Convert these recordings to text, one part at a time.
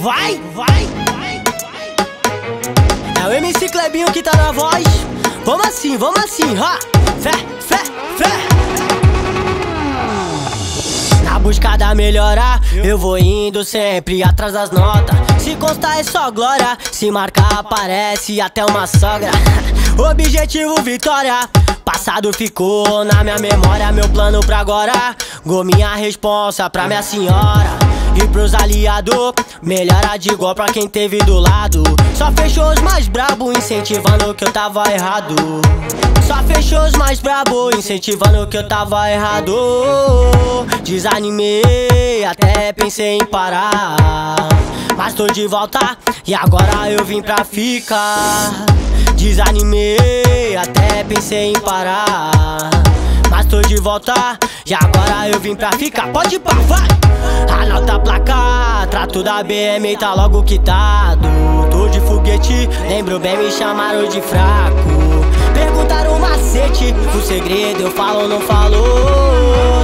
vai, vai, vai, vai. É o MC Clebinho que tá na voz. Vamos assim, vamos assim, ha! Fé, fé, fé. Na busca da melhora, eu vou indo sempre atrás das notas. Se constar é só glória, se marcar aparece até uma sogra. Objetivo vitória. Passado ficou na minha memória, meu plano pra agora. Gominha responsa pra minha senhora. E pros aliados, melhora de igual pra quem teve do lado. Só fechou os mais brabo, incentivando que eu tava errado. Só fechou os mais brabo, incentivando que eu tava errado. Desanimei, até pensei em parar. Mas tô de volta e agora eu vim pra ficar. Desanimei, até pensei em parar. Mas tô de volta e agora eu vim pra ficar. Pode ir pra vai! Trato da BM tá logo quitado. Tô de foguete, lembro bem, me chamaram de fraco. Perguntaram o macete, o segredo eu falo ou não falo.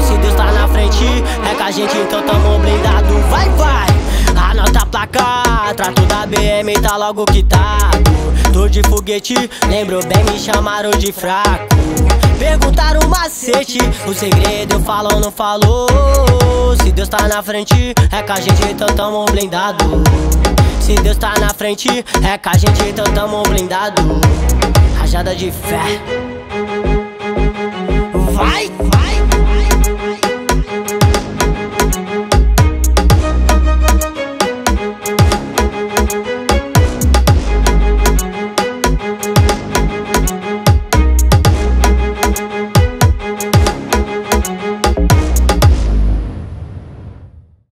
Se Deus tá na frente, é com a gente, então tamo blindado. Vai, vai! Anota a placa, trato da BM tá logo quitado. Tô de foguete, lembro bem, me chamaram de fraco. Perguntaram o macete, o segredo eu falo ou não falo. Se Deus tá na frente, é com a gente, então tamo blindado. Se Deus tá na frente, é com a gente, então tamo blindado. Rajada de fé. Vai, vai.